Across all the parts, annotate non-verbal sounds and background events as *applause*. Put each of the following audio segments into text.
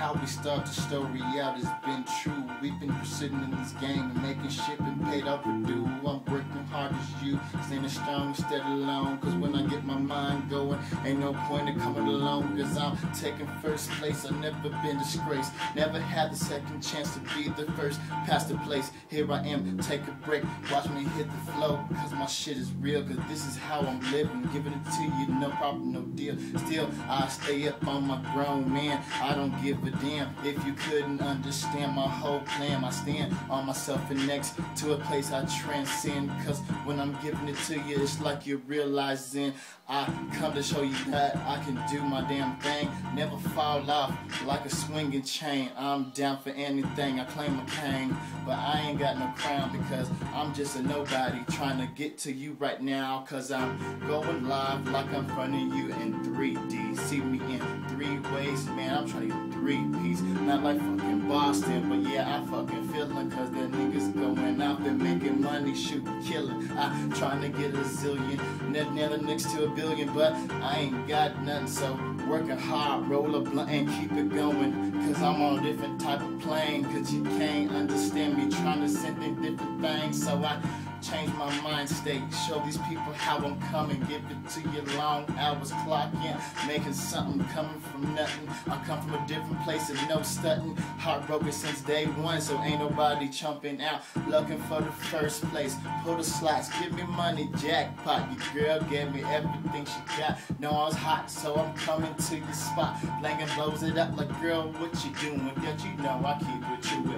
how we start the story out has been true. We've been sitting in this game and making shit and paid off for due. I'm working hard as you, standing strong, steady alone. Cause when I get my mind going, ain't no point in coming along. Cause I'm taking first place. I've never been disgraced. Never had the second chance to be the first past the place. Here I am, take a break. Watch me hit the flow. Cause my shit is real. Cause this is how I'm living. Giving it to you, no problem, no deal. Still, I stay up on my grown man. I don't give a damn if you couldn't understand my whole plan. I stand on myself and next to a place I transcend. Cause when I'm giving it to you, it's like you're realizing I come to show you that I can do my damn thing. Never fall off like a swinging chain. I'm down for anything. I claim a king, but I ain't got no crown because I'm just a nobody trying to get to you right now. Cause I'm going live like I'm in front of you in 3D. See me in three ways, man. I'm trying to get three piece. Not like fucking Boston, but yeah, I fucking feeling cause the niggas going out there making money, shooting, killing. I trying to get a zillion, net never next to a billion, but I ain't got nothing. So working hard, roll a blunt and keep it going. Cause I'm on a different type of plane. Cause you can't understand me trying to send in different things. So I change my mind state. Show these people how I'm coming. Give it to you long hours clock in. Making something coming from nothing. I come from a different place and no stunting. Heartbroken since day one, so ain't nobody jumping out. Looking for the first place. Pull the slots, give me money, jackpot. Your girl gave me everything she got. Know I was hot, so I'm coming to your spot. Blanking blows it up like, girl, what you doing? Yet you know I keep with you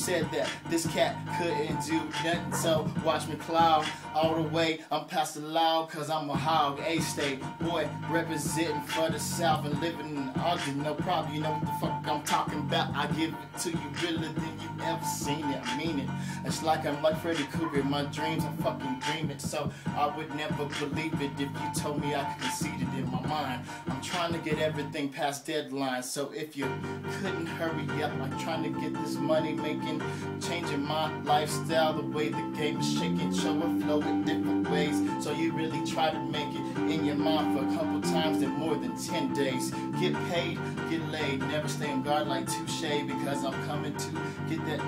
said that this cat couldn't do nothing? So watch me cloud all the way. I'm past the loud cause I'm a hog. A-state boy representing for the south and living in Ogden. No problem, you know what the fuck I'm talking about. I give it to you realer than you ever seen it. I mean it. It's like I'm like Freddy Krueger. My dreams are fucking dreaming. So I would never believe it if you told me I could concede it in my mind. I'm trying to get everything past deadline. So if you couldn't hurry up, I'm trying to get this money making, changing my lifestyle, the way the game is shaking, show and flow in different ways. So you really try to make it in your mind for a couple times in more than 10 days. Get paid, get laid, never stay on guard like touche because I'm coming to get that,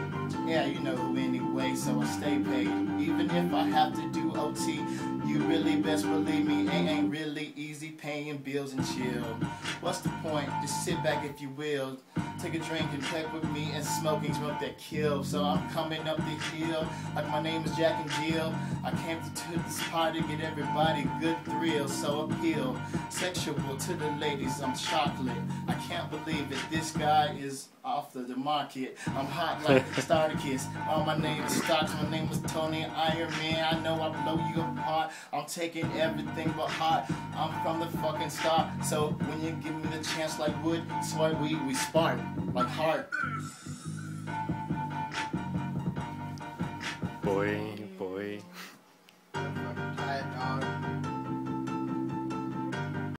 yeah, you know who anyway, so I stay paid. Even if I have to do OT, you really best believe me, it ain't really easy paying bills and chill. What's the point? Just sit back if you will. Take a drink and play with me and smoking smoke that kill. So I'm coming up the hill like my name is Jack and Jill. I came to this party to get everybody good thrill. So appeal, sexual to the ladies. I'm chocolate. I can't believe it. This guy is off the, the market. I'm hot like *laughs* starter kiss. Oh, my name is Stocks. My name is Tony Iron Man. I know I blow you apart. I'm taking everything but hot. I'm from the fucking start. So when you give me the chance like wood, soy, we we spark like heart. Boy, boy.